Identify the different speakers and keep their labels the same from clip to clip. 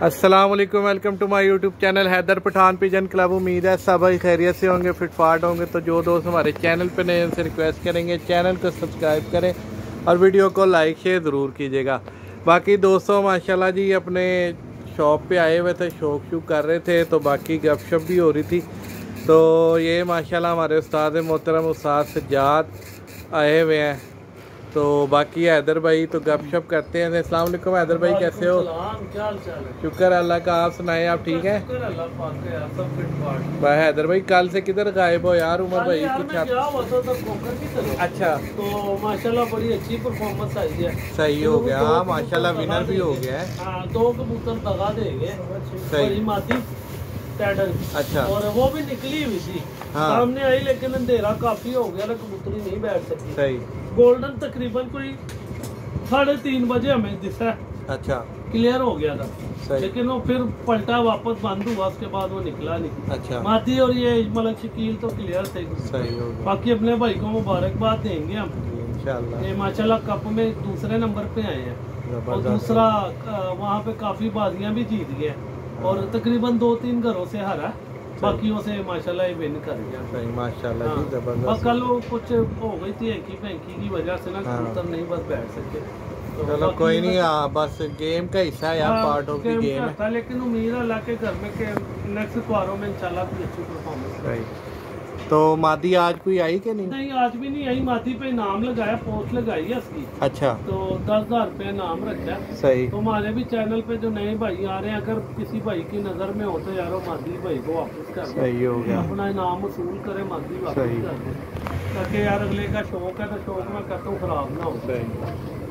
Speaker 1: السلام علیکم، welcome to my YouTube channel, Haider Pathan pigeon club, امید ہے سب خیریت سے ہوں گے، فٹ فاٹ ہوں گے۔ تو جو دوست ہمارے چینل پہ نئے ان سے ریکویسٹ کریں گے، چینل کو سبسکرائب کریں اور ویڈیو کو لائک شیئر ضرور کیجیے گا۔ باقی دوستوں، ماشاءاللہ جی اپنے شاپ پہ آئے ہوئے تھے شوق شوق کر رہے تھے، تو باقی گپ شپ بھی ہو رہی تھی۔ تو یہ ماشاءاللہ ہمارے استاد محترم استاد سجاد آئے ہوئے ہیں۔ تو باقی حیدر بھائی تو گپ شپ کرتے ہیں۔ اسلام علیکم حیدر بھائی کیسے ہو؟ شکر اللہ کا آپ سنائیں آپ ٹھیک ہیں؟ بھائی حیدر بھائی کل سے کدھر غائب ہو
Speaker 2: یار؟ عمر بھائی اچھا۔ تو ماشاء اللہ
Speaker 1: بڑی اچھی پرفارمنس آئی ہے۔ صحیح ہو گیا ہاں ماشاء
Speaker 2: اللہ ونر بھی ہو گیا ہے۔ ہاں، دو
Speaker 1: کبوتر
Speaker 2: بگا دے گئے اچھا۔ اور وہ
Speaker 1: بھی
Speaker 2: نکلی ہوئی تھی۔ ہاں۔ سامنے آئی لیکن اندھیرا کافی ہو گیا نا
Speaker 1: کبوتری
Speaker 2: نہیں بیٹھ سکی۔ صحیح۔ گولڈن تقریباً کوئی ساڑھے
Speaker 1: تین
Speaker 2: بجے ہمیں دسا اچھا
Speaker 1: کلیئر
Speaker 2: ہو گیا تھا لیکن وہ پھر پلٹا واپس بند ہوا اس کے
Speaker 1: بعد
Speaker 2: وہ نکلا نہیں اچھا ماتی اور یہ اجمل
Speaker 1: شکیل تو کلیئر
Speaker 2: تھے باقی اپنے بھائی کو مبارکباد دیں
Speaker 1: گے
Speaker 2: ہم یہ ماشاء اللہ کپ میں دوسرے نمبر پہ آئے
Speaker 1: ہیں
Speaker 2: اور دوسرا وہاں پہ کافی بازیاں بھی جیت گئے اور تقریباً دو تین گھروں سے ہرا हारा बाकियों से माशाल्लाह ये विन कर गया
Speaker 1: सही माशाल्लाह जी
Speaker 2: हाँ। बस
Speaker 1: जबरदस्त
Speaker 2: कल वो कुछ हो गई थी एंकी फैंकी की वजह से ना
Speaker 1: हाँ।
Speaker 2: कबूतर नहीं बस बैठ सके तो
Speaker 1: चलो
Speaker 2: बाकी
Speaker 1: कोई नहीं
Speaker 2: बस-
Speaker 1: हाँ बस गेम का हिस्सा है यार
Speaker 2: हाँ,
Speaker 1: part of the
Speaker 2: game
Speaker 1: game है
Speaker 2: करता है, लेकिन उम्मीद है अल्लाह के घर में के नेक्स्ट क्वारों में इंशाल्लाह कोई अच्छी परफॉर्मेंस
Speaker 1: सही تو مادی
Speaker 2: آج کوئی آئی کہ نہیں؟ نہیں آج بھی نہیں آئی۔ مادی پہ نام
Speaker 1: لگایا
Speaker 2: پوسٹ لگائی ہے اس کی۔ اچھا۔ تو
Speaker 1: دس
Speaker 2: ہزار روپے نام رکھا صحیح۔ ہمارے بھی چینل پہ جو نئے بھائی آ رہے ہیں اگر کسی بھائی کی نظر میں ہو تو یار مادی بھائی
Speaker 1: کو واپس کر
Speaker 2: صحیح ہو گیا۔ اپنا انعام وصول
Speaker 1: کرے
Speaker 2: مادی واپس کر تاکہ یار اگلے کا شوق ہے تو شوق میں کتوں خراب نہ
Speaker 1: ہو۔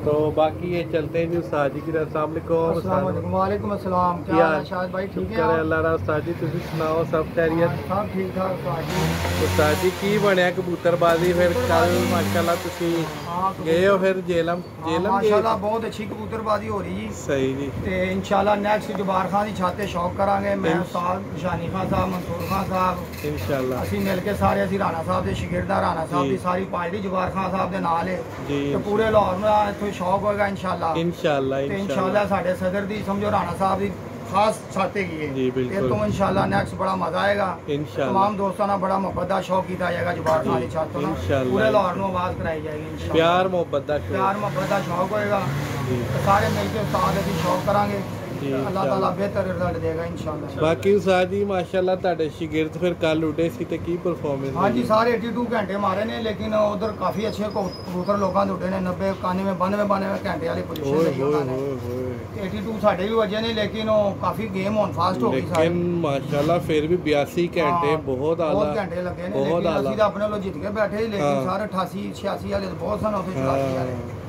Speaker 1: तो बाकी ये चलते हैं जी उस्ताद जी की तरफ अस्सलाम वालेकुम
Speaker 3: अस्सलाम वालेकुम वालेकुम अस्सलाम क्या
Speaker 1: क्या
Speaker 3: हाल है शाहिद भाई ठीक
Speaker 1: शुक्र
Speaker 3: है
Speaker 1: है अल्लाह दा उस्ताद जी ਤੁਸੀਂ ਸੁਣਾਓ ਸਭ ਖੈਰੀਅਤ
Speaker 3: सब ठीक ठाक साजी
Speaker 1: ਉਸਤਾਦ ਜੀ ਕੀ ਬਣਿਆ ਕਬੂਤਰਬਾਜ਼ੀ ਫਿਰ ਕੱਲ ਮਾਸ਼ਾਅੱਲਾ ਤੁਸੀਂ
Speaker 3: हाँ
Speaker 1: ਗਏ ਹੋ ਫਿਰ ਜੇਲਮ
Speaker 3: हाँ,
Speaker 1: ਜੇਲਮ ਗਏ
Speaker 3: माशाल्लाह बहुत अच्छी कबूतरबाजी हो रही जी
Speaker 1: ਸਹੀ ਜੀ
Speaker 3: ਤੇ ਇਨਸ਼ਾਅੱਲਾ ਨੈਕਸਟ ਜਬਾਰ ਖਾਨ ਦੀ ਛਾਤੇ ਸ਼ੌਕ ਕਰਾਂਗੇ ਮੈਂ
Speaker 1: ਇਨ-
Speaker 3: ਉਸਤਾਦ ਨਿਸ਼ਾਨੀ ਖਾਨ ਸਾਹਿਬ ਮਨਸੂਰ ਖਾਨ ਸਾਹਿਬ
Speaker 1: ਇਨਸ਼ਾਅੱਲਾ
Speaker 3: ਅਸੀਂ ਮਿਲ ਕੇ ਸਾਰੇ ਅਸੀਂ ਰਾਣਾ ਸਾਹਿਬ ਦੇ ਸ਼ਾਗਿਰਦਾਰ ਰਾਣਾ ਸਾਹਿਬ
Speaker 1: ਜੀ।
Speaker 3: ਦੀ ਸਾਰੀ ਪਾਰਟੀ ਜਬਾਰ ਖਾਨ ਸਾਹਿਬ ਦੇ ਨਾਲ ਹੈ
Speaker 1: ਜੀ
Speaker 3: ਤੇ ਪੂਰੇ ਲਾਹੌਰ ਨੂੰ ਇੱਥੋਂ ਸ਼ੌਕ ਹੋਏਗਾ ਇਨਸ਼ਾਅੱਲਾ
Speaker 1: ਇਨਸ਼ਾਅੱਲਾ
Speaker 3: ਤੇ
Speaker 1: ਇਨਸ਼ਾਅੱਲਾ
Speaker 3: ਇਨਸ਼ਾਅੱਲਾ ਸਾਡੇ ਸਦਰ ਦੀ ਸਮਝੋ ਰਾਣਾ ਸਾਹਿਬ ਦੀ ਖਾਸ ਛਾਤੇ ਕੀ ਹੈ
Speaker 1: ਜੀ, ਬਿਲਕੁਲ।
Speaker 3: ਇਹ ਤੋਂ ਇਨਸ਼ਾਅੱਲਾ ਨੈਕਸਟ ਬੜਾ ਮਜ਼ਾ ਆਏਗਾ
Speaker 1: ਇਨਸ਼ਾਅੱਲਾ
Speaker 3: तमाम दोस्तों ने बड़ा मोहब्बत का शौक किया जाएगा जबार खान की छातों ना
Speaker 1: इंशाअल्लाह।
Speaker 3: पूरे लाहौर में आवाज कराई जाएगी इंशाअल्लाह।
Speaker 1: ਪਿਆਰ ਮੁਹੱਬਤ ਦਾ ਸ਼ੌਕ
Speaker 3: प्यार मोहब्बत का शौक होएगा
Speaker 1: ਜੀ
Speaker 3: तो सारे मिलकर साथ अभी
Speaker 1: ਅੱਲਾਹ
Speaker 3: ਤਾਲਾ ਬਿਹਤਰ ਰਿਜ਼ਲਟ ਦੇਗਾ ਇਨਸ਼ਾਅੱਲਾ।
Speaker 1: ਬਾਕੀ ਉਸਾਦ ਜੀ ਮਾਸ਼ਾਅੱਲਾ ਤੁਹਾਡੇ ਸ਼ਾਗਿਰਦ ਫਿਰ ਕੱਲ ਉੱਡੇ ਸੀ ਤੇ ਕੀ ਪਰਫਾਰਮੈਂਸ
Speaker 3: ਹਾਂਜੀ ਸਾਰੇ 82 ਘੰਟੇ ਮਾਰੇ ਨੇ ਲੇਕਿਨ ਉਧਰ ਕਾਫੀ ਅੱਛੇ ਕਬੂਤਰ ਲੋਕਾਂ ਦੇ ਉੱਡੇ ਨੇ 90 91 92 92 ਘੰਟੇ ਵਾਲੀ
Speaker 1: ਪੋਜੀਸ਼ਨ
Speaker 3: ਲਈ ਉਹਨਾਂ ਨੇ। 82 ਸਾਡੇ ਵੀ ਵਜੇ ਨੇ ਲੇਕਿਨ ਉਹ ਕਾਫੀ ਗੇਮ ਔਨ ਫਾਸਟ ਹੋ ਗਈ ਸਾਡੀ
Speaker 1: ਲੇਕਿਨ ਮਾਸ਼ਾਅੱਲਾ ਫਿਰ ਵੀ 82 ਘੰਟੇ ਬਹੁਤ ਆਲਾ
Speaker 3: ਬਹੁਤ ਘੰਟੇ ਲੱਗੇ ਨੇ ਲੇਕਿਨ ਅਸੀਂ ਤਾਂ ਆਪਣੇ ਲੋ ਜਿੱਤ ਕੇ ਬੈਠੇ ਲੇਕਿਨ ਸਾਰੇ 88 86 ਵਾਲੇ ਬਹੁਤ ਸਨ ਉੱਥੇ ਚਲਾ ਕੇ
Speaker 1: ਆ ਰਹੇ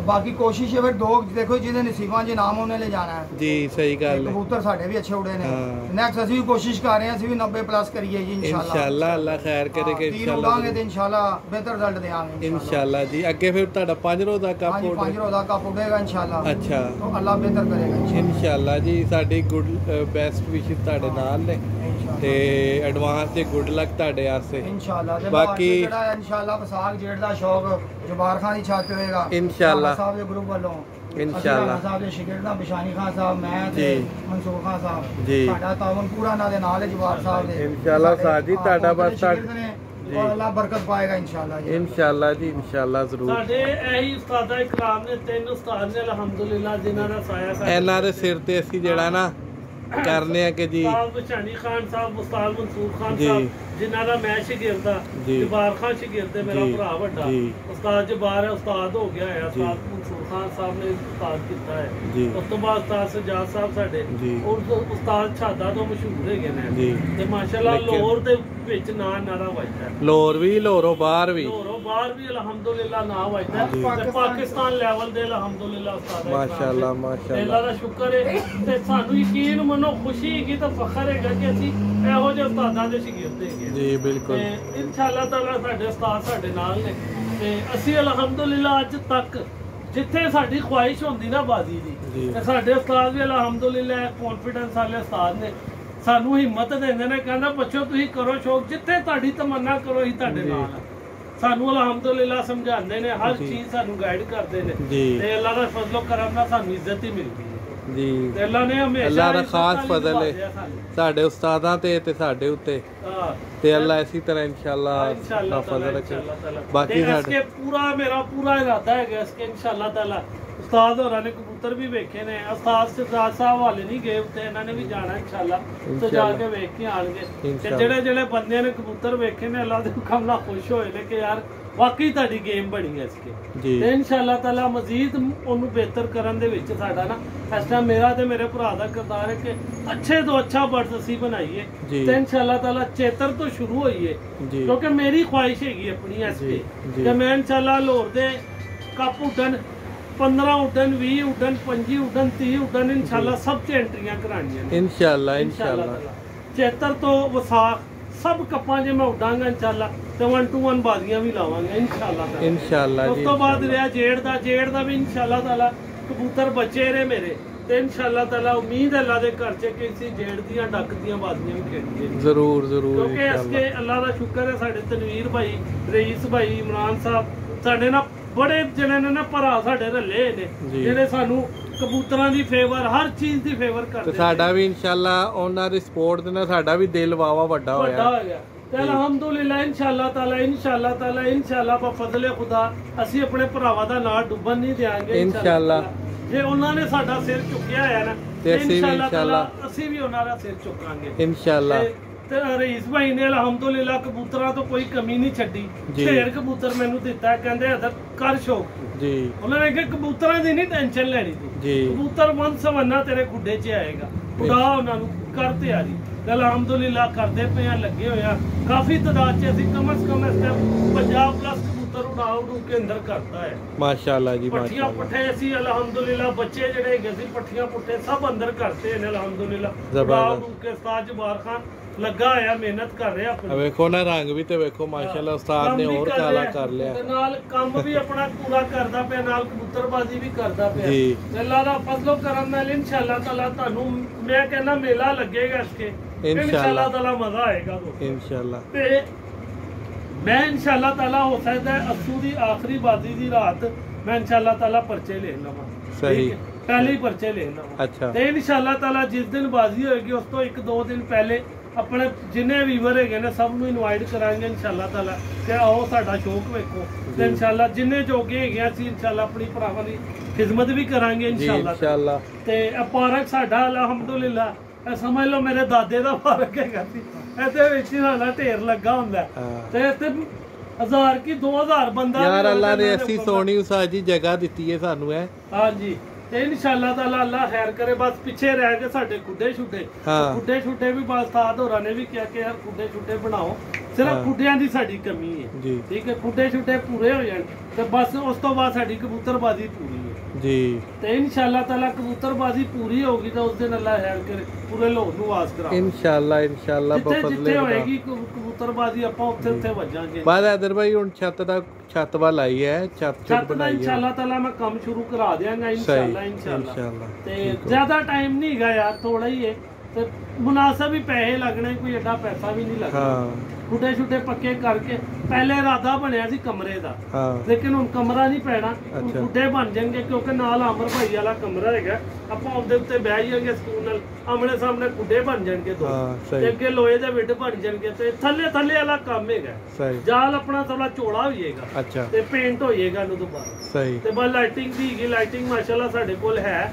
Speaker 3: ਤੇ ਬਾਕੀ ਕੋਸ਼ਿਸ਼ ਹੈ ਫਿਰ ਦੋ ਦੇਖੋ ਜਿਹਦੇ ਨਸੀਬਾਂ 'ਚ ਨਾਮ ਉਹਨੇ ਲੈ ਜਾਣਾ ਹੈ।
Speaker 1: ਜੀ ਸਹੀ
Speaker 3: ਤੇ
Speaker 1: ਗੱਲ ਹੈ।
Speaker 3: ਕਬੂਤਰ ਸਾਡੇ ਵੀ ਅੱਛੇ ਉੜੇ ਨੇ।
Speaker 1: ਹਾਂ।
Speaker 3: ਨੈਕਸਟ ਅਸੀਂ ਵੀ ਕੋਸ਼ਿਸ਼ ਕਰ ਰਹੇ ਹਾਂ ਅਸੀਂ ਵੀ 90 ਪਲੱਸ ਕਰੀਏ ਜੀ ਇਨਸ਼ਾਅੱਲਾ।
Speaker 1: ਇਨਸ਼ਾਅੱਲਾ ਅੱਲਾ ਖੈਰ ਕਰੇ ਕਿ
Speaker 3: ਤੀਨ ਉਡਾਂਗੇ ਤੇ
Speaker 1: ਇਨਸ਼ਾਅੱਲਾ
Speaker 3: ਇਨਸ਼ਾਅੱਲਾ ਬਿਹਤਰ ਰਿਜ਼ਲਟ ਦੇਵਾਂਗੇ
Speaker 1: ਇਨਸ਼ਾਅੱਲਾ। ਜੀ। ਅੱਗੇ ਫਿਰ ਤੁਹਾਡਾ ਪੰਜ ਰੋਜ਼ ਦਾ ਕੱਪ
Speaker 3: ਹਾਂਜੀ ਪੰਜ ਰੋਜ਼ਾ ਕੱਪ ਉਡੇਗਾ ਇਨਸ਼ਾਅੱਲਾ।
Speaker 1: ਅੱਛਾ।
Speaker 3: तो ਅੱਲਾ ਬਿਹਤਰ ਕਰੇਗਾ ਇਨਸ਼ਾਅੱਲਾ।
Speaker 1: ਇਨਸ਼ਾਅੱਲਾ ਜੀ ਸਾਡੀ ਗੁੱਡ ਬੈਸਟ ਵਿਸ਼ੇਸ ਤੁਹਾਡੇ ਨਾਲ ਨੇ। ਤੇ ਐਡਵਾਂਸ ਤੇ ਗੁੱਡ ਲੱਕ ਤੁਹਾਡੇ ਵਾਸਤੇ
Speaker 3: ਇਨਸ਼ਾਅੱਲਾ ਤੇ
Speaker 1: ਬਾਕੀ-
Speaker 3: ਬਾਕੀ ਜਿਹੜਾ ਹੈ ਇਨਸ਼ਾਅੱਲਾ ਵਿਸਾਖ ਜੇੜ ਦਾ ਸ਼ੌਕ ਜਬਾਰ ਖਾਨ ਦੀ ਛਾਤ ਹੋਏਗਾ
Speaker 1: ਇਨਸ਼ਾਅੱਲਾ।
Speaker 3: ਰਾਣਾ ਸਾਹਿਬ ਦੇ ਗਰੁੱਪ ਵੱਲੋਂ
Speaker 1: ਇਨਸ਼ਾਅੱਲਾ।
Speaker 3: ਅਸੀਂ ਰਾਣਾ ਸਾਹਿਬ ਦੇ ਸ਼ਾਗਿਰਦਾਂ ਬਿਸ਼ਾਨੀ ਖਾਨ ਸਾਹਿਬ ਮੈਂ ਤੇ
Speaker 1: ਜੀ।
Speaker 3: ਮਨਸੂਰ ਖਾਨ ਸਾਹਿਬ
Speaker 1: ਜੀ।
Speaker 3: ਸਾਡਾ ਤਾਵਨ ਪੂਰਾ ਇਹਨਾਂ ਦੇ ਨਾਲ ਹੈ ਜਵਾਰ ਸਾਹਿਬ ਦੇ
Speaker 1: ਇਨਸ਼ਾਅੱਲਾ ਸਾਜੀ,
Speaker 3: ਹਾਂ,
Speaker 1: ਤੁਹਾਡਾ ਬਸ
Speaker 3: ਨੇ
Speaker 1: ਜੀ।
Speaker 3: ਔਰ ਅੱਲਾ ਬਰਕਤ ਪਾਏਗਾ ਇਨਸ਼ਾਅੱਲਾ ਜੀ
Speaker 1: ਇਨਸ਼ਾਅੱਲਾ ਜੀ ਇਨਸ਼ਾਅੱਲਾ ਜ਼ਰੂਰ
Speaker 2: ਸਾਡੇ ਇਹੀ ਉਸਤਾਦਾ ਇਕਰਾਮ ਨੇ ਤਿੰਨ ਉਸਤਾਦ ਨੇ ਅਲਹਮਦੁਲਿਲਾ ਜਿਨ੍ਹਾਂ ਦਾ ਸਾਇਆ ਸਾਡੇ
Speaker 1: ਇਹਨਾਂ ਦੇ ਸਿਰ ਤੇ ਅਸੀਂ ਜਿਹੜਾ ਨਾ ਕਰਨੇ ਆ ਕਿ ਜੀ
Speaker 2: ਖਾਨ ਸਾਹਿਬ ਉਸਤਾਦ ਮਨਸੂਰ ਖਾਨ। ਸਾਹਿਬ ਜਿਨ੍ਹਾਂ ਦਾ ਮੈਂ ਸ਼ਾਗਿਰਦ ਆ। ਜਬਾਰ ਖਾਨ ਸ਼ਾਗਿਰਦ ਹੈ ਮੇਰਾ ਭਰਾ ਵੱਡਾ। ਉਸਤਾਦ ਜਬਾਰ ਹੈ ਉਸਤਾਦ ਹੋ ਗਿਆ ਹੈ। ਉਸਤਾਦ ਮਨਸੂਰ ਖਾਨ ਸਾਹਿਬ ਨੇ ਉਸਤਾਦ ਕੀਤਾ ਹੈ। ਉਸ ਤੋਂ ਬਾਅਦ ਉਸਤਾਦ ਸਜਾਦ ਸਾਹਿਬ ਸਾਡੇ ਉਸ- ਉਸਤਾਦ ਛਾਦਾ ਤੋਂ ਮਸ਼ਹੂਰ ਹੈਗੇ ਨੇ। ਤੇ ਮਾਸ਼ਾਅੱਲਾ ਲਾਹੌਰ ਦੇ ਵਿੱਚ ਨਾਂ ਨਾਰਾ ਵੱਜਦਾ
Speaker 1: ਲੋਰ ਵੀ ਲੋਰੋਂ ਬਾਹਰ ਵੀ।
Speaker 2: ਲਾਹੌਰੋਂ ਬਾਹਰ ਵੀ ਅਲਹਮਦੁਲਿਲਾ ਨਾਂ ਵੱਜਦਾ ਤੇ ਪਾਕਿਸਤਾਨ ਲੈਵਲ ਦੇ ਅਲਹਮਦੁਲਿਲਾ ਉਸਤਾਦ ਹੈ।
Speaker 1: ਮਾਸ਼ਾਅੱਲਾ ਮਾਸ਼ਾਅੱਲਾ।
Speaker 2: ਦਾ ਸ਼ੁਕਰ ਹੈ। ਤੇ ਸਾਨੂੰ ਯਕੀਨ ਮੰਨੋ ਖੁਸ਼ੀ ਹੈਗੀ ਤਾਂ ਫਖਰ ਹੈਗਾ ਕਿ ਅਸੀਂ ਇਹੋ ਜਿਹੇ ਉਸਤਾਦਾਂ ਦੇ ਸ਼ਾਗਿਰਦ ਹੈਗੇ
Speaker 1: ਜੀ ਬਿਲਕੁਲ
Speaker 2: ਤੇ ਇਨਸ਼ਾਅੱਲਾ ਤਾਲਾ ਸਾਡੇ ਉਸਤਾਦ ਸਾਡੇ ਨਾਲ ਨੇ ਤੇ ਅਸੀਂ ਅਲਹਮਦੁਲਿਲਾ ਅੱਜ ਤੱਕ ਜਿੱਥੇ ਸਾਡੀ ਖੁਆਇਸ਼ ਹੁੰਦੀ ਨਾ ਬਾਜ਼ੀ। ਦੀ ਤੇ ਸਾਡੇ ਉਸਤਾਦ ਵੀ ਅਲਹਮਦੁਲਿਲਾ ਕੌਨਫੀਡੈਂਸ ਵਾਲੇ ਉਸਤਾਦ ਨੇ ਸਾਨੂੰ ਹਿੰਮਤ ਦਿੰਦੇ ਨੇ ਕਹਿੰਦਾ ਬੱਚੋ ਤੁਸੀਂ ਕਰੋ ਸ਼ੌਕ ਜਿੱਥੇ ਤੁਹਾਡੀ ਤਮੰਨਾ ਕਰੋ ਅਸੀਂ ਤੁਹਾਡੇ। ਨਾਲ। ਸਾਨੂੰ ਅਲਹਮਦੁਲਿਲਾ ਸਮਝਾਉਂਦੇ ਨੇ ਹਰ। ਚੀਜ਼ ਸਾਨੂੰ ਗਾਈਡ ਕਰਦੇ ਨੇ ਤੇ ਅੱਲਾਹ ਦਾ ਫਜ਼ਲੋ ਕਰਮ ਨਾਲ ਸਾਨੂੰ ਇੱਜ਼ਤ ਹੀ ਮਿਲਦੀ ਹੈ
Speaker 1: ਜੀ।
Speaker 2: ਤੇ ਅੱਲਾ ਨੇ ਹਮੇਸ਼ਾ
Speaker 1: ਅੱਲਾ ਦਾ ਖਾਸ ਫਜ਼ਲ ਹੈ ਸਾਡੇ ਉਸਤਾਦਾਂ ਤੇ ਤੇ ਸਾਡੇ ਉੱਤੇ। ਤੇ ਅੱਲਾ ਇਸੇ ਤਰ੍ਹਾਂ ਇਨਸ਼ਾਅੱਲਾ ਦਾ ਫਜ਼ਲ ਰੱਖੇ। ਬਾਕੀ ਸਾਡੇ
Speaker 2: ਇਸ ਪੂਰਾ ਮੇਰਾ ਪੂਰਾ ਇਰਾਦਾ ਹੈਗਾ ਇਸ ਕਿ ਇਨਸ਼ਾਅੱਲਾ ਤਾਲਾ। ਉਸਤਾਦ ਹੋਰਾਂ ਨੇ ਕਬੂਤਰ ਵੀ ਵੇਖੇ ਨੇ। ਉਸਤਾਦ ਸਰਦਾਰ ਸਾਹਿਬ ਵਾਲੇ ਨਹੀਂ ਗਏ ਉੱਤੇ ਇਹਨਾਂ ਨੇ ਵੀ ਜਾਣਾ ਇਨਸ਼ਾਅੱਲਾ। ਤੇ ਜਾ ਕੇ ਵੇਖ ਕੇ ਆਣਗੇ। ਤੇ ਜਿਹੜੇ ਜਿਹੜੇ ਬੰਦੇ ਨੇ ਕਬੂਤਰ ਵੇਖੇ ਨੇ ਅੱਲਾ ਦੇ ਹੁਕਮ ਖੁਸ਼ ਹੋਏ ਨੇ ਕਿ ਯਾਰ ਵਾਕਈ ਤੁਹਾਡੀ ਗੇਮ ਬਣੀ ਹੈ ਇਸਕੇ
Speaker 1: ਜੀ।
Speaker 2: ਤੇ ਇਨਸ਼ਾਅੱਲਾ ਤਾਲਾ ਮਜ਼ੀਦ ਉਹਨੂੰ ਬਿਹਤਰ ਕਰਨ ਦੇ ਵਿੱਚ ਸਾਡਾ ਨਾ ਇਸ ਟਾਈਮ ਮੇਰਾ ਤੇ ਮੇਰੇ ਭਰਾ ਦਾ ਕਿਰਦਾਰ ਹੈ ਕਿ ਅੱਛੇ ਤੋਂ ਅੱਛਾ ਬਰਡ ਅਸੀਂ ਬਣਾਈਏ। ਤੇ ਇਨਸ਼ਾਅੱਲਾ ਤਾਲਾ ਚੇਤਰ ਤੋਂ ਸ਼ੁਰੂ ਹੋਈਏ। ਕਿਉਂਕਿ ਮੇਰੀ ਖੁਆਇਸ਼ ਹੈਗੀ ਆਪਣੀ
Speaker 1: ਜੀ।
Speaker 2: ਕਿ ਮੈਂ ਇਨਸ਼ਾਅੱਲਾ ਲਾਹੌਰ ਦੇ ਕੱਪ ਉੱਡਣ 15 ਉੱਡਣ 20 ਉੱਡਣ 25 ਉੱਡਣ 30 ਉੱਡਣ ਇਨਸ਼ਾਅੱਲਾ ਸਭ ਤੇ ਐਂਟਰੀਆਂ ਕਰਾਣੀਆਂ ਨੇ।
Speaker 1: ਇਨਸ਼ਾਅੱਲਾ
Speaker 2: ਇਨਸ਼ਾਅੱਲਾ। ਚੇਤਰ ਤੋਂ ਵਿਸਾਖ ਸਭ ਕੱਪਾਂ 'ਚ ਮੈਂ ਉੱਡਾਂਗਾ ਇਨਸ਼ਾਅੱਲਾ ਤੇ 1 ਟੂ 1 ਬਾਜ਼ੀਆਂ ਵੀ ਲਾਵਾਂਗਾ ਇਨਸ਼ਾਅੱਲਾ।
Speaker 1: ਇਨਸ਼ਾਅੱਲਾ
Speaker 2: ਉਸ
Speaker 1: ਜੀ
Speaker 2: ਤੋਂ ਬਾਅਦ ਰਿਹਾ ਜੇੜ ਦਾ ਜੇੜ ਦਾ ਵੀ ਇਨਸ਼ਾਅੱਲਾ ਤਾਲਾ। ਕਬੂਤਰ ਬੱਚੇ ਰਹੇ ਮੇਰੇ ਤੇ ਇਨਸ਼ਾਅੱਲਾ ਤਾਲਾ। ਉਮੀਦ ਹੈ ਅੱਲਾ ਦੇ ਘਰ 'ਚ ਕਿ ਅਸੀਂ ਜੇੜ ਦੀਆਂ ਡੱਕ ਦੀਆਂ ਬਾਜ਼ੀਆਂ ਵੀ ਖੇਡੀਏ।
Speaker 1: ਜ਼ਰੂਰ ਜ਼ਰੂਰ
Speaker 2: ਕਿਉਂਕਿ ਇਸਕੇ ਅੱਲਾ ਦਾ ਸ਼ੁਕਰ ਹੈ ਸਾਡੇ ਤਨਵੀਰ ਭਾਈ ਰਈਸ ਭਾਈ ਇਮਰਾਨ ਸਾਹਿਬ ਸਾਡੇ ਨਾਲ ਬੜੇ ਜਿਹੜੇ ਨੇ ਨਾ ਭਰਾ ਸਾਡੇ ਰੱਲੇ ਨੇ। ਜਿਹੜੇ ਸਾਨੂੰ ਕਬੂਤਰਾਂ ਦੀ ਫੇਵਰ ਹਰ ਚੀਜ਼ ਦੀ ਫੇਵਰ
Speaker 1: ਤੇ
Speaker 2: ਕਰਦੇ
Speaker 1: ਸਾਡਾ ਵੀ ਇਨਸ਼ਾਅੱਲਾ ਉਹਨਾਂ ਦੀ ਸਪੋਰਟ ਦੇ ਨਾਲ ਸਾਡਾ ਵੀ ਦਿਲ ਵਾਵਾ ਵੱਡਾ
Speaker 2: ਵੱਡਾ
Speaker 1: ਹੋਇਆ।
Speaker 2: ਹੋ ਗਿਆ ਤੇ ਅਲਹਮਦੁਲਿਲਾ ਇਨਸ਼ਾਅੱਲਾ ਤਾਲਾ ਇਨਸ਼ਾਅੱਲਾ ਤਾਲਾ ਇਨਸ਼ਾਅੱਲਾ ਬਾ ਫਜ਼ਲ ਖੁਦਾ ਅਸੀਂ ਆਪਣੇ ਭਰਾਵਾਂ ਦਾ ਨਾਂ ਡੁੱਬਣ ਨਹੀਂ ਦੇਾਂਗੇ
Speaker 1: ਇਨਸ਼ਾਅੱਲਾ।
Speaker 2: ਜੇ ਉਹਨਾਂ ਨੇ ਸਾਡਾ ਸਿਰ ਚੁੱਕਿਆ ਹੈ ਨਾ
Speaker 1: ਤੇ ਅਸੀਂ ਵੀ
Speaker 2: ਇਨਸ਼ਾਅੱਲਾ ਅਸੀਂ ਵੀ ਉਹਨਾਂ ਦਾ ਸਿਰ ਚੁੱਕਾਂਗੇ।
Speaker 1: ਇਨਸ਼ਾਅੱਲਾ।
Speaker 2: ਤੇ- ਰਈਸ ਭਾਈ ਨੇ ਅਲਹਮਦੁਲਿਲਾ ਕਬੂਤਰਾਂ ਤੋਂ ਕੋਈ ਕਮੀ ਨਹੀਂ ਛੱਡੀ। ਢੇਰ ਕਬੂਤਰ ਮੈਨੂੰ ਦਿੱਤਾ ਕਹਿੰਦੇ ਹਦਰ ਕਰ ਸ਼ੌਕ।
Speaker 1: ਜੀ।
Speaker 2: ਉਹਨਾਂ ਨੇ ਕਿਹਾ ਕਬੂਤਰਾਂ ਦੀ ਨਹੀਂ ਟੈਨਸ਼ਨ ਲੈਣੀ ਤੂੰ।
Speaker 1: ਜੀ।
Speaker 2: ਕਬੂਤਰ ਮਨ ਸਵੰਨਾ ਤੇਰੇ ਖੁੱਡੇ 'ਚ ਆਏਗਾ। ਉਡਾ ਉਹਨਾਂ ਨੂੰ ਕਰ ਤਿਆਰੀ ਤੇ ਅਲਹਮਦੁਲਿਲਾ ਕਰਦੇ ਪਏ ਆ ਲੱਗੇ ਹੋਇਆ ਕਾਫੀ ਤਾਦਾਦ 'ਚ ਅਸੀਂ ਕਮ ਸ ਕਮ ਇਸ ਟਾਈਮ 50 ਪਲੱਸ ਕਬੂਤਰ ਉਡਾ ਉਡੂ ਕੇ ਅੰਦਰ ਕਰਤਾ ਹੈ।
Speaker 1: ਮਾਸ਼ਾਅੱਲਾ ਜੀ
Speaker 2: ਪੱਠੀਆਂ
Speaker 1: ਮਾਸ਼ਾਅੱਲਾ।
Speaker 2: ਪੁੱਠੇ ਅਸੀਂ ਅਲਹਮਦੁਲਿਲਾ ਬੱਚੇ ਜਿਹੜੇ ਹੈਗੇ ਸੀ ਪੱਠੀਆਂ ਪੁੱਠੇ ਸਭ ਅੰਦਰ ਕਰਤੇ ਨੇ ਅਲਹਮਦੁਲਿਲਾ। ਉਡਾ
Speaker 1: ਜ਼ਬਰਦਸਤ।
Speaker 2: ਉਡੂ ਕੇ ਉਸਤਾਦ ਜਬਾਰ ਖਾਨ ਲੱਗਾ ਹੋਇਆ ਮਿਹਨਤ ਕਰ ਰਿਹਾ
Speaker 1: ਆ
Speaker 2: ਆਪਣੀ
Speaker 1: ਵੇਖੋ ਨਾ ਰੰਗ ਵੀ ਤੇ ਵੇਖੋ ਮਾਸ਼ਾਅੱਲਾ ਉਸਤਾਦ ਨੇ ਹੋਰ ਕਾਲਾ ਕਰ ਲਿਆ।
Speaker 2: ਤੇ ਨਾਲ ਕੰਮ ਵੀ ਆਪਣਾ ਪੂਰਾ ਕਰਦਾ ਪਿਆ ਨਾਲ ਕਬੂਤਰਬਾਜ਼ੀ ਵੀ ਕਰਦਾ ਪਿਆ।
Speaker 1: ਜੀ।
Speaker 2: ਅੱਲਾ ਦਾ ਫਜ਼ਲੋ ਕਰਮ ਨਾਲ ਇਨਸ਼ਾਅੱਲਾ ਤਾਲਾ ਤੁਹਾਨੂੰ ਮੈਂ ਕਹਿੰਦਾ ਮੇਲਾ ਲੱਗੇਗਾ ਇਸਕੇ
Speaker 1: ਇਨਸ਼ਾਅੱਲਾ।
Speaker 2: ਤਾਲਾ ਮਜ਼ਾ ਆਏਗਾ ਦੋਸਤੋ।
Speaker 1: ਇਨਸ਼ਾਅੱਲਾ।
Speaker 2: ਤੇ ਮੈਂ ਇਨਸ਼ਾਅੱਲਾ ਤਾਲਾ ਹੋ ਸਕਦਾ ਅਸੂ ਦੀ ਆਖਰੀ ਬਾਜ਼ੀ ਦੀ ਰਾਤ ਮੈਂ ਇਨਸ਼ਾਅੱਲਾ ਤਾਲਾ ਪਰਚੇ ਲੈ ਲਵਾਂ
Speaker 1: ਸਹੀ।
Speaker 2: ਪਹਿਲੇ ਹੀ ਪਰਚੇ ਲੈ ਲਵਾਂ
Speaker 1: ਅੱਛਾ।
Speaker 2: ਤੇ ਇਨਸ਼ਾਅੱਲਾ ਤਾਲਾ ਜਿਸ ਦਿਨ ਬਾਜ਼ੀ ਹੋਏਗੀ ਉਸ ਤੋਂ ਇੱਕ ਦੋ ਦਿਨ ਪਹਿਲੇ ਆਪਣੇ ਜਿੰਨੇ ਵੀਵਰ ਹੈਗੇ ਨੇ ਸਭ ਨੂੰ ਇਨਵਾਈਟ ਕਰਾਂਗੇ ਇਨਸ਼ਾਅੱਲਾ ਤਾਲਾ। ਤੇ ਆਓ ਸਾਡਾ ਸ਼ੌਕ ਵੇਖੋ। ਤੇ। ਇਨਸ਼ਾਅੱਲਾ ਜਿੰਨੇ ਜੋਗੇ ਹੈਗੇ ਅਸੀਂ ਇਨਸ਼ਾਅੱਲਾ ਆਪਣੀ ਭਰਾਵਾਂ ਦੀ ਖਿਦਮਤ ਵੀ ਕਰਾਂਗੇ ਇਨਸ਼ਾਅੱਲਾ ਤੇ ਇਹ ਪਾਰਕ ਸਾਡਾ ਅਲਹਮਦੁਲਿਲਾ। ਇਹ ਸਮਝ ਲਓ ਮੇਰੇ ਦਾਦੇ ਦਾ ਪਾਰਕ ਹੈਗਾ ਸੀ। ਇਹਦੇ ਵਿੱਚ ਹੀ ਸਾਡਾ ਢੇਰ ਲੱਗਾ ਹੁੰਦਾ। ਤੇ ਇੱਥੇ ਹਜ਼ਾਰ ਕੀ 2000 ਬੰਦਾ
Speaker 1: ਯਾਰ ਅੱਲਾ ਨੇ ਐਸੀ ਸੋਹਣੀ ਉਸਾਜੀ ਜਗ੍ਹਾ ਦਿੱਤੀ ਹੈ ਸਾਨੂੰ ਹੈ।
Speaker 2: ਹਾਂਜੀ। ਤੇ ਇਨਸ਼ਾਅੱਲਾ ਤਾਲਾ ਅੱਲਾ ਖੈਰ ਕਰੇ ਬਸ ਪਿੱਛੇ ਰਹਿ ਕੇ ਸਾਡੇ ਖੁੱਡੇ ਛੁੱਡੇ।
Speaker 1: ਹਾਂ।
Speaker 2: ਖੁੱਡੇ ਛੁੱਡੇ ਵੀ ਬਸ ਸਾਦ ਹੋਰਾਂ ਨੇ ਵੀ ਕਿਹਾ ਕਿ ਯਾਰ ਖੁੱਡੇ ਛੁੱਡੇ ਬਣਾਓ। ਸਿਰਫ
Speaker 1: ਹਾਂ।
Speaker 2: ਖੁੱਡਿਆਂ ਦੀ ਸਾਡੀ ਕਮੀ ਹੈ।
Speaker 1: ਜੀ।
Speaker 2: ਠੀਕ ਹੈ ਖੁੱਡੇ ਛੁੱਡੇ ਪੂਰੇ ਹੋ ਜਾਣ ਤੇ ਬਸ ਉਸ ਤੋਂ ਬਾਅਦ ਸਾਡੀ ਕਬੂਤਰਬਾਜ਼ੀ ਪੂਰੀ
Speaker 1: ਜੀ।
Speaker 2: ਤੇ ਇਨਸ਼ਾਅੱਲਾ ਤਾਲਾ ਕਬੂਤਰਬਾਜ਼ੀ ਪੂਰੀ ਹੋਗੀ ਤਾਂ ਉਸ ਦਿਨ ਅੱਲਾ ਖੈਰ ਕਰੇ ਪੂਰੇ ਲਾਹੌਰ ਨੂੰ ਆਵਾਜ਼ ਕਰਾ
Speaker 1: ਇਨਸ਼ਾਅੱਲਾ ਇਨਸ਼ਾਅੱਲਾ ਬਫਜ਼ਲੇ
Speaker 2: ਜਿੱਥੇ ਹੋਏਗੀ ਕਬੂ- ਕਬੂਤਰਬਾਜ਼ੀ ਆਪਾਂ ਉੱਥੇ ਉੱਥੇ ਵੱਜਾਂਗੇ।
Speaker 1: ਬਾਅਦ ਇਧਰ ਭਾਈ ਹੁਣ ਛੱਤ ਦਾ ਛੱਤ ਵੱਲ ਆਈ ਹੈ ਛੱਤ
Speaker 2: ਛੱਤ ਦਾ
Speaker 1: ਬਣਾਈ ਹੈ।
Speaker 2: ਇਨਸ਼ਾਅੱਲਾ ਤਾਲਾ ਮੈਂ ਕੰਮ ਸ਼ੁਰੂ ਕਰਾ ਦਿਆਂਗਾ ਇਨਸ਼ਾਅੱਲਾ ਇਨਸ਼ਾਅੱਲਾ। ਤੇ ਜ਼ਿਆਦਾ ਟਾਈਮ ਨਹੀਂ ਹੈਗਾ ਯਾਰ ਥੋੜਾ ਹੀ ਹੈ। ਤੇ ਮੁਨਾਸਬ ਹੀ ਪੈਸੇ ਲੱਗਣੇ ਕੋਈ ਐਡਾ ਪੈਸਾ ਵੀ ਨਹੀਂ ਲੱਗਣਾ।
Speaker 1: ਹਾਂ।
Speaker 2: ਛੁੱਟੇ ਛੁੱਟੇ ਪੱਕੇ ਕਰਕੇ ਪਹਿਲੇ ਇਰਾਦਾ ਬਣਿਆ ਸੀ ਕਮਰੇ ਦਾ।
Speaker 1: ਹਾਂ।
Speaker 2: ਲੇਕਿਨ ਹੁਣ ਕਮਰਾ ਨਹੀਂ ਪੈਣਾ ਹੁਣ। ਖੁੱਡੇ ਬਣ ਜਾਣਗੇ ਕਿਉਂਕਿ ਨਾਲ ਅਮਰ ਭਾਈ ਵਾਲਾ ਕਮਰਾ ਹੈਗਾ। ਆਪਾਂ ਉਹਦੇ ਉੱਤੇ ਬਹਿ ਜਾਈਏ ਸਕੂਨ ਨਾਲ ਆਮਣੇ ਸਾਹਮਣੇ ਖੁੱਡੇ ਬਣ ਜਾਣਗੇ ਦੋ। ਤੇ ਅੱਗੇ ਲੋਹੇ ਦੇ ਵਿੱਡ ਬਣ ਜਾਣਗੇ ਤੇ ਥੱਲੇ ਥੱਲੇ ਵਾਲਾ ਕੰਮ ਹੈਗਾ। ਜਾਲ ਆਪਣਾ ਥੋੜਾ ਚੌੜਾ ਹੋਈਏਗਾ
Speaker 1: ਅੱਛਾ।
Speaker 2: ਤੇ ਪੇਂਟ ਹੋਈਏਗਾ ਇਹਨੂੰ ਦੁਬਾਰਾ।
Speaker 1: ਸਹੀ।
Speaker 2: ਤੇ ਬਸ ਲਾਈਟਿੰਗ ਦੀ ਹੈਗੀ ਲਾਈਟਿੰਗ ਮਾਸ਼ਾਅੱਲਾ ਸਾਡੇ ਕੋਲ ਹੈ।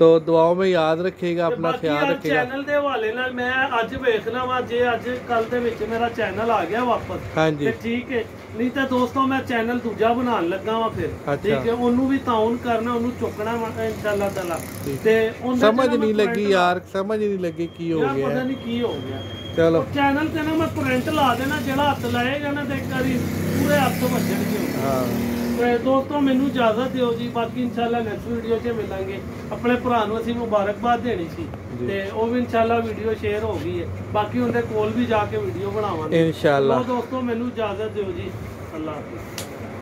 Speaker 2: ਤੋ
Speaker 1: ਦੁਆਓ
Speaker 2: ਮੈਂ
Speaker 1: ਯਾਦ
Speaker 2: ਰੱਖੇਗਾ
Speaker 1: ਆਪਣਾ
Speaker 2: ਖਿਆਲ
Speaker 1: ਰੱਖੇਗਾ।
Speaker 2: ਚੈਨਲ ਦੇ ਹਵਾਲੇ ਨਾਲ ਮੈਂ ਅੱਜ ਵੇਖਣਾ ਵਾ ਜੇ ਅੱਜ ਕੱਲ ਦੇ ਵਿੱਚ ਮੇਰਾ ਚੈਨਲ ਆ ਗਿਆ ਵਾਪਸ
Speaker 1: ਹਾਂਜੀ।
Speaker 2: ਠੀਕ ਹੈ। ਨਹੀਂ ਤਾਂ ਦੋਸਤੋ ਮੈਂ ਚੈਨਲ ਦੂਜਾ ਬਣਾਉਣ ਲੱਗਾ ਵਾਂ ਫਿਰ। ਠੀਕ ਹੈ ਉਹਨੂੰ ਵੀ ਤਾਉਨ ਕਰਨਾ ਉਹਨੂੰ ਚੁੱਕਣਾ ਇਨਸ਼ਾਅੱਲਾ ਤਾਲਾ। ਤੇ ਉਹਨੇ
Speaker 1: ਸਮਝ
Speaker 2: ਨਹੀਂ
Speaker 1: ਲੱਗੀ ਯਾਰ ਸਮਝ ਨਹੀਂ ਲੱਗੀ ਕੀ
Speaker 2: ਹੋ
Speaker 1: ਗਿਆ।
Speaker 2: ਪਤਾ ਨਹੀਂ ਕੀ ਹੋ ਗਿਆ।
Speaker 1: ਚਲੋ।
Speaker 2: ਚੈਨਲ ਤੇ ਨਾ ਮੈਂ ਪ੍ਰਿੰਟ ਲਾ ਦੇਣਾ ਜਿਹੜਾ ਹੱਥ ਲਾਏਗਾ ਨਾ ਤੇ ਇੱਕ ਪੂਰੇ ਹੱਥ ਤੋਂ
Speaker 1: ਵੱਜਣ
Speaker 2: ਜੀ ਹਾਂ। ਦੋਸਤੋ ਮੈਨੂੰ ਇਜਾਜ਼ਤ ਦਿਓ ਜੀ। ਬਾਕੀ ਇਨਸ਼ਾਅੱਲਾ ਨੈਕਸਟ ਵੀਡੀਓ 'ਚ ਮਿਲਾਂਗੇ। ਆਪਣੇ ਭਰਾ ਨੂੰ ਅਸੀਂ ਮੁਬਾਰਕਬਾਦ ਦੇਣੀ ਸੀ। ਤੇ ਉਹ ਵੀ ਇਨਸ਼ਾਅੱਲਾ ਵੀਡੀਓ ਸ਼ੇਅਰ ਹੋ ਗਈ ਹੈ। ਬਾਕੀ ਉਹਦੇ ਕੋਲ ਵੀ ਜਾ ਕੇ ਵੀਡੀਓ ਬਣਾਵਾਂਗੇ। ਇਨਸ਼ਾਅੱਲਾ। ਦੋਸਤੋ ਮੈਨੂੰ ਇਜਾਜ਼ਤ ਦਿਓ ਜੀ। ਅੱਲਾਹ ਹਾਫਿਜ਼।